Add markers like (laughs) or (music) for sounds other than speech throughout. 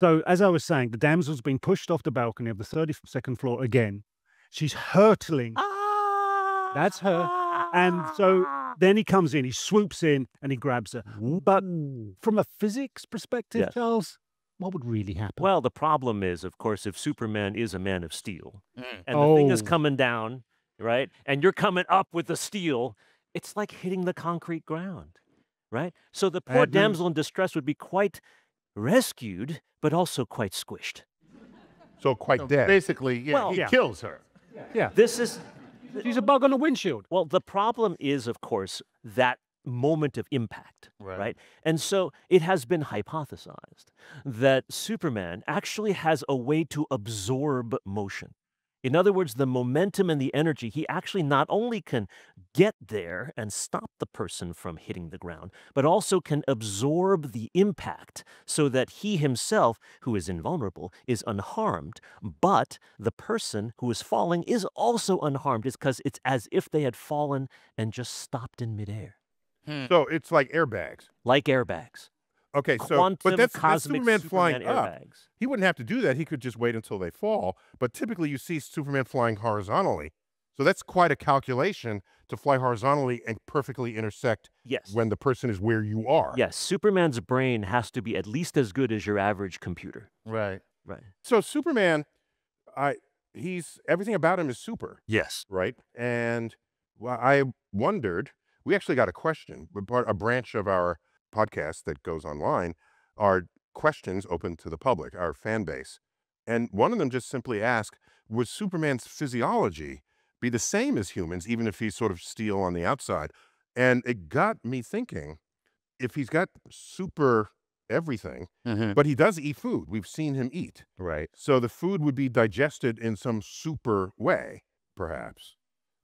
So, as I was saying, the damsel's been pushed off the balcony of the 32nd floor again. She's hurtling. Ah! That's her. And so then he comes in, he swoops in, and he grabs her. But from a physics perspective, Yes. Charles, what would really happen? Well, the problem is, of course, if Superman is a man of steel and the thing is Oh. coming down, right? And you're coming up with the steel, it's like hitting the concrete ground, right? So the poor Bad damsel in distress would be quite rescued, but also quite squished. So quite So dead. Basically, yeah, Well, he yeah. kills her. yeah. This is She's a bug on the windshield. Well, the problem is, of course, that moment of impact, Right. right? And so it has been hypothesized that Superman actually has a way to absorb motion. In other words, the momentum and the energy, he actually not only can get there and stop the person from hitting the ground, but also can absorb the impact so that he himself, who is invulnerable, is unharmed. But the person who is falling is also unharmed. It's because it's as if they had fallen and just stopped in midair, hmm. So it's like airbags. like airbags. Okay, so Quantum but that's, that's Superman, Superman flying up. He wouldn't have to do that. He could just wait until they fall. But typically, you see Superman flying horizontally. So that's quite a calculation to fly horizontally and perfectly intersect Yes. when the person is where you are. Yes, Superman's brain has to be at least as good as your average computer. Right. Right. So Superman, I he's everything about him is super, Yes. right? And well, I wondered. We actually got a question. We're part a branch of our podcast that goes online are questions open to the public, our fan base, and one of them just simply asked, "Would Superman's physiology be the same as humans, even if he's sort of steel on the outside?" And it got me thinking, if he's got super everything, Mhm. but he does eat food. We've seen him eat. Right. So the food would be digested in some super way, perhaps.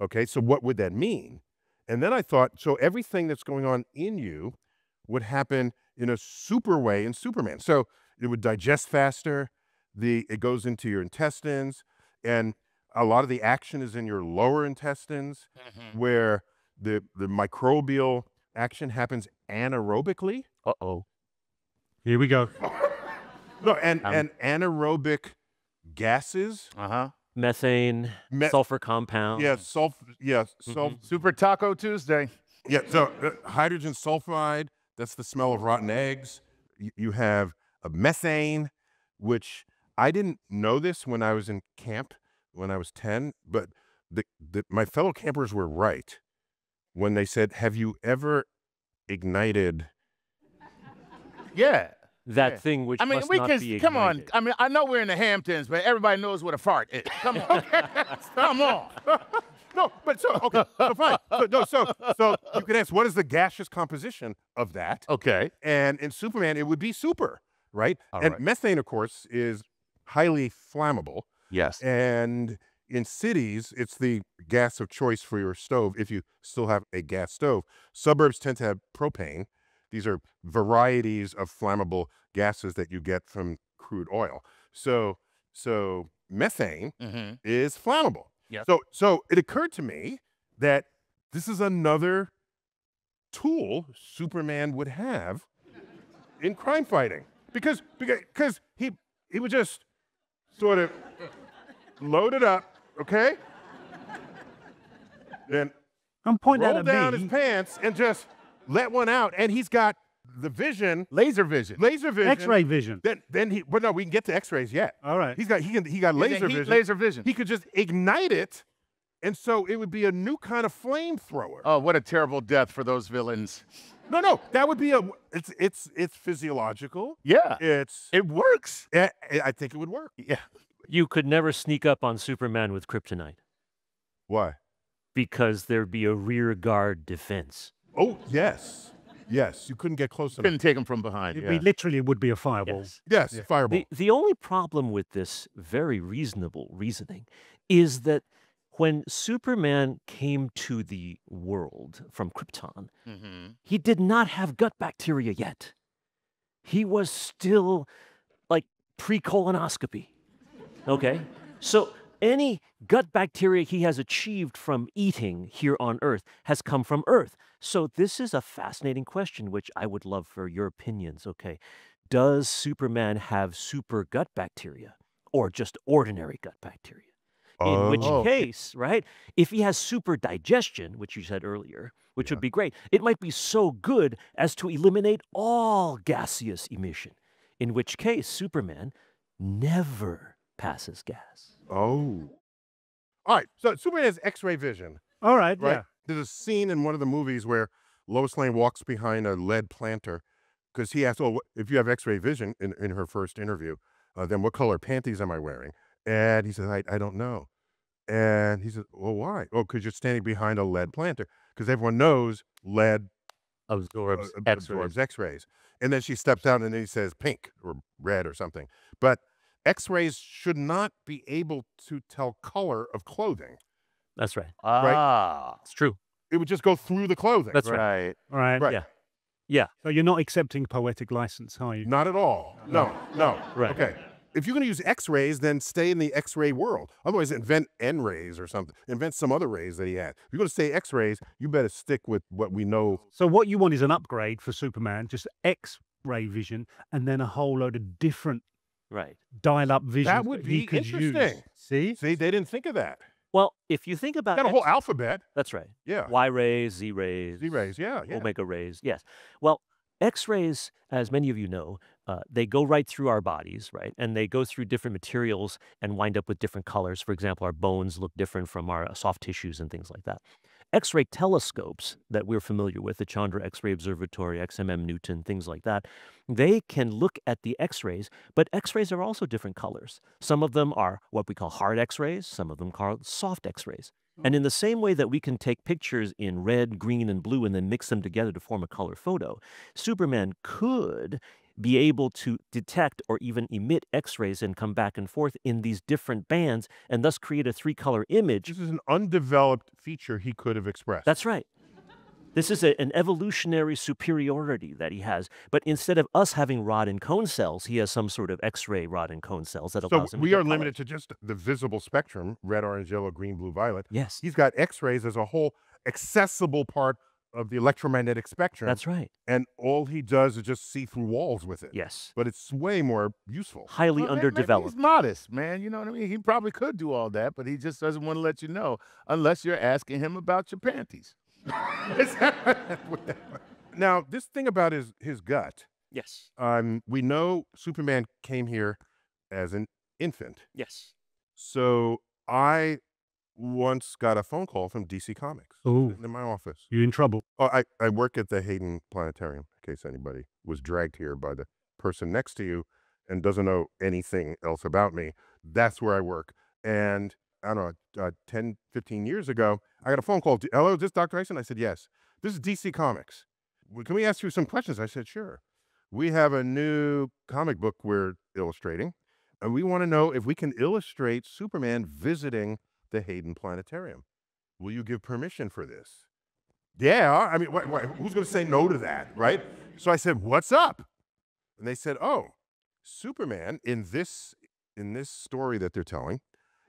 Okay, so what would that mean? And then I thought, so everything that's going on in you would happen in a super way in Superman. So it would digest faster, the it goes into your intestines, and a lot of the action is in your lower intestines, where the the microbial action happens anaerobically. Uh oh. Here we go. (laughs) No, and, Um, and anaerobic gases Uh huh. Methane, Me- sulfur compound. Yeah, sulf. Yeah, sulf. Super Taco Tuesday. Yeah, so uh, hydrogen sulfide. That's the smell of rotten eggs. You, you have a methane, which I didn't know this when I was in camp when I was ten, but the, the my fellow campers were right when they said, "Have you ever ignited?" Yeah. That Yeah. thing which I mean, must we not can be come on. I mean, I know we're in the Hamptons, but everybody knows what a fart is. Come on, (laughs) come on. (laughs) No, but so okay, so fine. So, no, so so you can ask, what is the gaseous composition of that? Okay. And in Superman, it would be super, right? All and right. methane, of course, is highly flammable. Yes. And in cities, it's the gas of choice for your stove if you still have a gas stove. Suburbs tend to have propane. These are varieties of flammable gases that you get from crude oil. So, so methane Mm-hmm. is flammable. Yes. So, so it occurred to me that this is another tool Superman would have in crime fighting because because he he would just sort of load it up, okay, then And point that roll at down me. his pants and just let one out, and he's got the vision, Laser vision. laser vision, X-ray vision. Then then he, but no, we can get to X-rays yet. All right. He's got he can he got Yeah, laser vision. Laser vision. He could just ignite it, and so it would be a new kind of flamethrower. oh, what a terrible death for those villains. no, no, that would be a. It's it's it's physiological. Yeah. It's. It works. I, I think it would work. Yeah. You could never sneak up on Superman with kryptonite Why? because there'd be a rear guard defense. Oh yes, yes. You couldn't get close enough. Couldn't take him from behind. It Yeah. literally would be a fireball. Yes. Yes, fireball. The, the only problem with this very reasonable reasoning is that when Superman came to the world from Krypton, Mhm. he did not have gut bacteria yet. He was still like pre colonoscopy. Okay? So any gut bacteria he has achieved from eating here on Earth has come from Earth. So this is a fascinating question, which I would love for your opinions. Okay. does Superman have super gut bacteria or just ordinary gut bacteria? In which Oh. case, right, if he has super digestion, which you said earlier, which Yeah. would be great, it might be so good as to eliminate all gaseous emission, in which case Superman never passes gas. Oh. All right. So Superman has X-ray vision, All right, right? yeah. There's a scene in one of the movies where Lois Lane walks behind a lead planter because he asks, "Oh, if you have X-ray vision," in, in her first interview, uh, then what color panties am I wearing? And he says, "I, I don't know." And he says, "Well, why? Oh, because you're standing behind a lead planter. Because everyone knows lead Absorbs uh, absorbs X-rays. And then she steps out and then he says pink or red or something. But X-rays should not be able to tell color of clothing. That's right. Ah, It's true. It would just go through the clothing. That's right. right. All right. Right. Yeah. Yeah. So you're not accepting poetic license, are you? Not at all. No, no. Right. Okay. If you're going to use X-rays, then stay in the X-ray world. Otherwise, invent N-rays or something. Invent some other rays that he had. If you're going to say X-rays, you better stick with what we know. So what you want is an upgrade for Superman, just X-ray vision, and then a whole load of different Right. dial-up vision That would he be could use. interesting. See? See, they didn't think of that. Well, if you think about Got a whole alphabet. that's right. Yeah. Y rays, Z rays, Z-rays. Yeah, yeah. omega rays. Yes. Well, X rays, as many of you know, uh, they go right through our bodies, right? And they go through different materials and wind up with different colors. For example, our bones look different from our soft tissues and things like that. X ray telescopes that we're familiar with, the Chandra X ray Observatory, XMM Newton, things like that, they can look at the X rays, but X rays are also different colors. Some of them are what we call hard X rays, some of them called soft X rays. And in mm. the same way that we can take pictures in red, green, and blue and then mix them together to form a color photo, Superman could be able to detect or even emit X rays and come back and forth in these different bands and thus create a three color image. This is an undeveloped feature he could have expressed. That's right. This is a, an evolutionary superiority that he has. But instead of us having rod and cone cells, he has some sort of X ray rod and cone cells that so allows him to we are color. limited to just the visible spectrum red orange yellow green blue violet Yes, he's got x-rays as a whole accessible part of the electromagnetic spectrum that's right. and all he does is just see through walls with it Yes. but it's way more useful Highly Well, underdeveloped. He's modest, man. You know what I mean? He probably could do all that, but he just doesn't want to let you know unless you're asking him about your panties. Is that what that- now this thing about his his gut Yes. um we know superman came here as an infant Yes. so i once got a phone call from dc comics Ooh. in my office You're in trouble. Oh, I, I work at the Hayden Planetarium, in case anybody was dragged here by the person next to you and doesn't know anything else about me. That's where I work. And I don't know, uh, 10, 15 years ago, I got a phone call. "D- Hello, is this Dr. Tyson? I said, yes. This is DC Comics. Can we ask you some questions? I said, sure. We have a new comic book we're illustrating, and we want to know if we can illustrate Superman visiting the Hayden Planetarium. Will you give permission for this? Yeah, I mean, wh- wh- who's going to say no to that, right? So I said, "What's up?" And they said, "Oh, Superman in this in this story that they're telling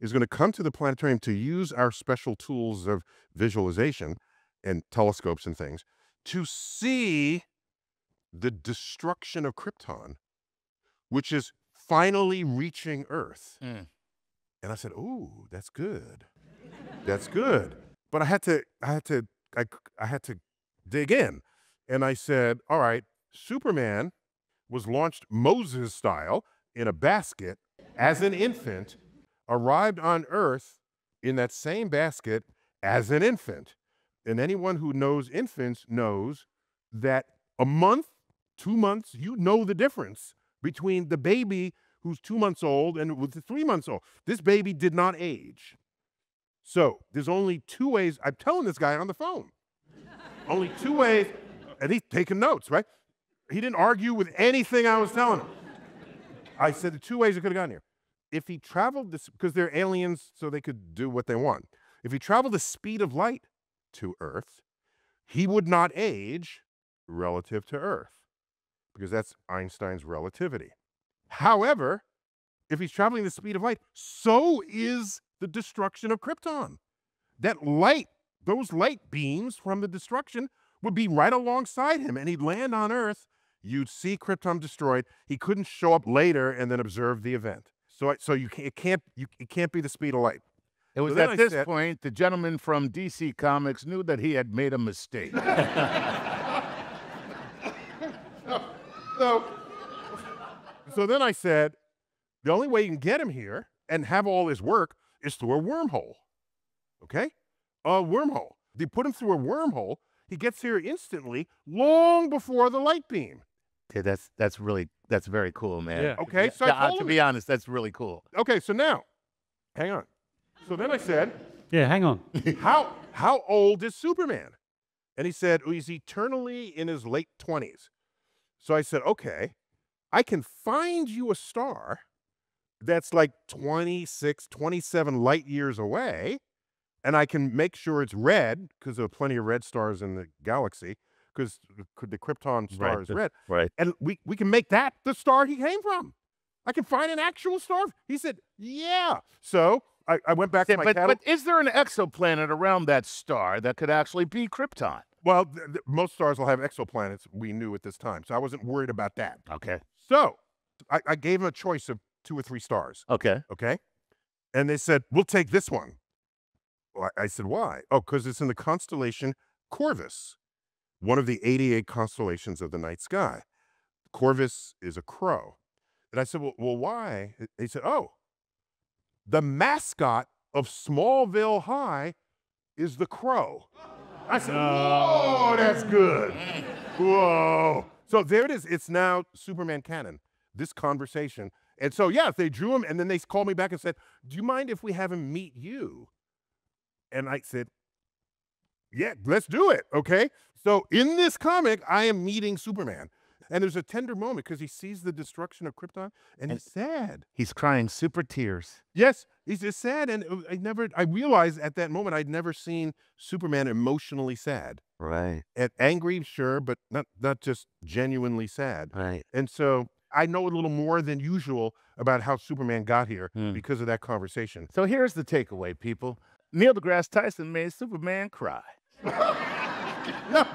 is going to come to the planetarium to use our special tools of visualization and telescopes and things to see the destruction of Krypton, which is finally reaching Earth." Mm. And I said, "Ooh, that's good. That's good." But I had to, I had to, I, I had to dig in, and I said, "All right, Superman was launched Moses style in a basket as an infant, arrived on Earth in that same basket as an infant, and anyone who knows infants knows that a month, two months, you know the difference between the baby." Who's two months old and the three months old. This baby did not age. So there's only two ways. I'm telling this guy on the phone. only two ways, and he's taking notes, right? He didn't argue with anything I was telling him. I said the two ways it could have gotten here. If he traveled this, because they're aliens, so they could do what they want. If he traveled the speed of light to Earth, he would not age relative to Earth, because that's Einstein's relativity. However, if he's traveling the speed of light, so is the destruction of Krypton. That light, those light beams from the destruction would be right alongside him and he'd land on Earth you'd see Krypton destroyed. He couldn't show up later and then observe the event. So, I, so you can't, it can't, you, it can't be the speed of light. It was So at I this said- point the gentleman from DC Comics knew that he had made a mistake. (laughs) (laughs) So, so then I said, the only way you can get him here and have all his work is through a wormhole. Okay? A wormhole. They put him through a wormhole. He gets here instantly, long before the light beam. Okay, that's that's really that's very cool, man. Yeah. Okay, so I Yeah, uh, to be honest, that's really cool. Okay, so now, hang on. So then I said, Yeah, hang on. (laughs) how how old is Superman? And he said, oh, he's eternally in his late 20s. So I said, okay, I can find you a star that's like 26, 27 light years away, and I can make sure it's red because there are plenty of red stars in the galaxy because could the Krypton star Right, is red. Right. And we, we can make that the star he came from. I can find an actual star. He said, yeah. So I, I went back Yeah, to my but, catalog. but is there an exoplanet around that star that could actually be Krypton? Well, most stars will have exoplanets, we knew at this time. So I wasn't worried about that. Okay. So I, I gave them a choice of two or three stars. Okay. Okay. And they said, we'll take this one. Well, I I said, why? Oh, because it's in the constellation Corvus, one of the 88 constellations of the night sky. Corvus is a crow. And I said, well, well why? He said, oh, the mascot of Smallville High is the crow. I said, whoa, that's good. Whoa. So there it is. It's now Superman canon, this conversation. And so, yeah, they drew him, and then they called me back and said, Do you mind if we have him meet you? And I said, Yeah, let's do it. Okay. So in this comic, I am meeting Superman. And there's a tender moment because he sees the destruction of Krypton and he's sad. He's crying super tears. Yes, he's just sad. And uh, I never, I realized at that moment I'd never seen Superman emotionally sad. Right. And angry, sure, but not, not just genuinely sad. Right. And so I know a little more than usual about how Superman got here Hmm. because of that conversation. So here's the takeaway, people. Neil deGrasse Tyson made Superman cry. (laughs) Thank